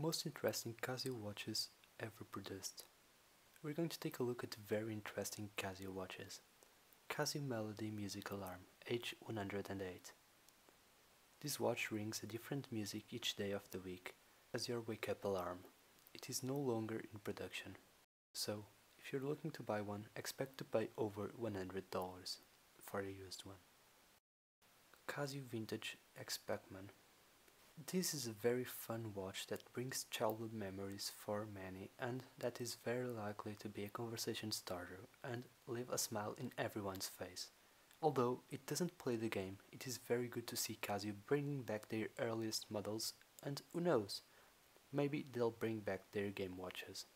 most interesting Casio watches ever produced. We're going to take a look at very interesting Casio watches. Casio Melody Music Alarm, H108. This watch rings a different music each day of the week as your wake-up alarm. It is no longer in production. So, if you're looking to buy one, expect to pay over $100 for a used one. Casio Vintage X Pac-Man this is a very fun watch that brings childhood memories for many and that is very likely to be a conversation starter and leave a smile in everyone's face. Although it doesn't play the game, it is very good to see Casio bringing back their earliest models and who knows, maybe they'll bring back their game watches.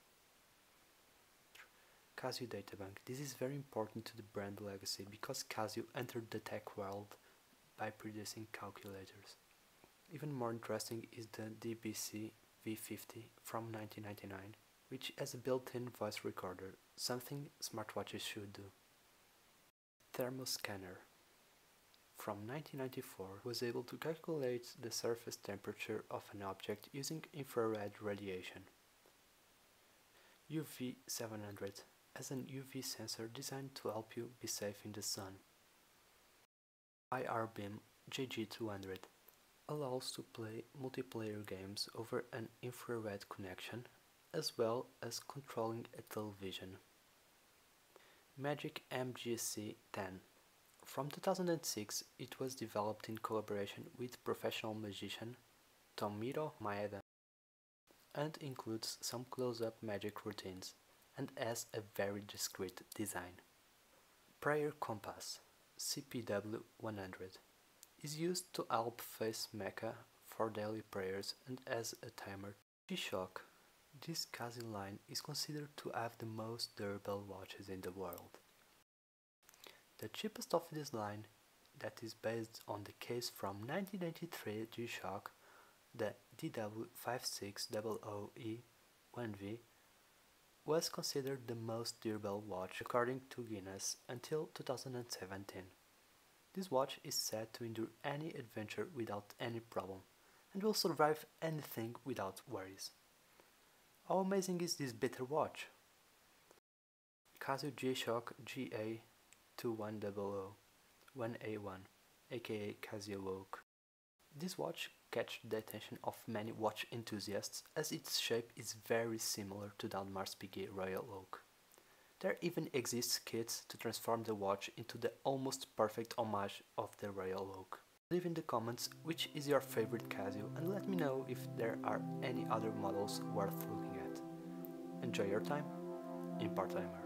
Casio Databank. This is very important to the brand legacy because Casio entered the tech world by producing calculators. Even more interesting is the DBC V50 from 1999, which has a built-in voice recorder, something smartwatches should do. Thermoscanner from 1994 was able to calculate the surface temperature of an object using infrared radiation. UV700 has an UV sensor designed to help you be safe in the sun. IRBeam JG200 allows to play multiplayer games over an infrared connection as well as controlling a television. Magic MGC 10 From 2006 it was developed in collaboration with professional magician Tomohiro Maeda and includes some close-up magic routines and has a very discreet design. Prayer Compass CPW 100 is used to help face Mecca for daily prayers and as a timer. G-Shock This Casio line is considered to have the most durable watches in the world. The cheapest of this line, that is based on the case from 1993 G-Shock, the DW5600E1V, was considered the most durable watch according to Guinness until 2017. This watch is said to endure any adventure without any problem and will survive anything without worries. How amazing is this better watch? Casio G-Shock GA2100 1A1 aka Casio Oak. This watch catches the attention of many watch enthusiasts as its shape is very similar to Audemars Piguet Royal Oak. There even exists kits to transform the watch into the almost perfect homage of the Royal Oak. Leave in the comments which is your favorite Casio and let me know if there are any other models worth looking at. Enjoy your time ImparTimer.